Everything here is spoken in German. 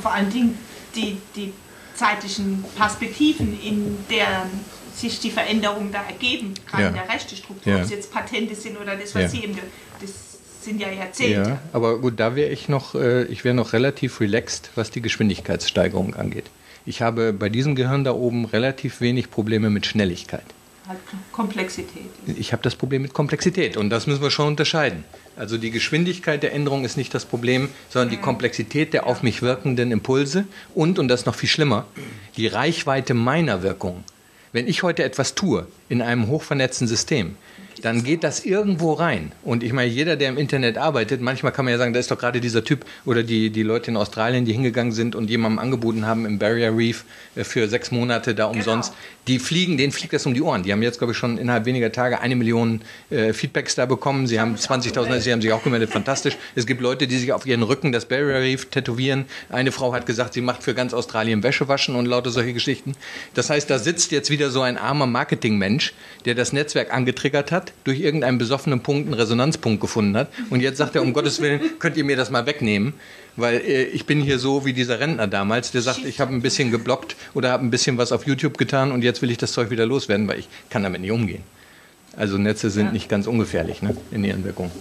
Vor allen Dingen die, die zeitlichen Perspektiven, in der sich die Veränderungen da ergeben, gerade Ja. in der Rechtestruktur, Ja. ob es jetzt Patente sind oder das, was Ja. Sie eben, das sind ja Jahrzehnte. Ja, aber gut, da wäre ich noch, äh, ich wäre noch relativ relaxed, was die Geschwindigkeitssteigerung angeht. Ich habe bei diesem Gehirn da oben relativ wenig Probleme mit Schnelligkeit. Halt Komplexität. Ich habe das Problem mit Komplexität und das müssen wir schon unterscheiden. Also die Geschwindigkeit der Änderung ist nicht das Problem, sondern die Komplexität der auf mich wirkenden Impulse und, und das ist noch viel schlimmer, die Reichweite meiner Wirkung. Wenn ich heute etwas tue in einem hochvernetzten System, dann geht das irgendwo rein. Und ich meine, jeder, der im Internet arbeitet, manchmal kann man ja sagen, da ist doch gerade dieser Typ oder die, die Leute in Australien, die hingegangen sind und jemandem angeboten haben im Barrier Reef äh, für sechs Monate da umsonst. Die fliegen, denen fliegt das um die Ohren. Die haben jetzt, glaube ich, schon innerhalb weniger Tage eine Million äh, Feedbacks da bekommen. Sie haben 20.000, sie haben sich auch gemeldet, fantastisch. Es gibt Leute, die sich auf ihren Rücken das Barrier Reef tätowieren. Eine Frau hat gesagt, sie macht für ganz Australien Wäsche waschen und lauter solche Geschichten. Das heißt, da sitzt jetzt wieder so ein armer Marketingmensch, der das Netzwerk angetriggert hat, durch irgendeinen besoffenen Punkt einen Resonanzpunkt gefunden hat. Und jetzt sagt er, um Gottes Willen, könnt ihr mir das mal wegnehmen? Weil äh, ich bin hier so wie dieser Rentner damals, der sagt, ich habe ein bisschen geblockt oder habe ein bisschen was auf YouTube getan und jetzt will ich das Zeug wieder loswerden, weil ich kann damit nicht umgehen. Also Netze sind nicht ganz ungefährlich ne, in ihren Wirkungen.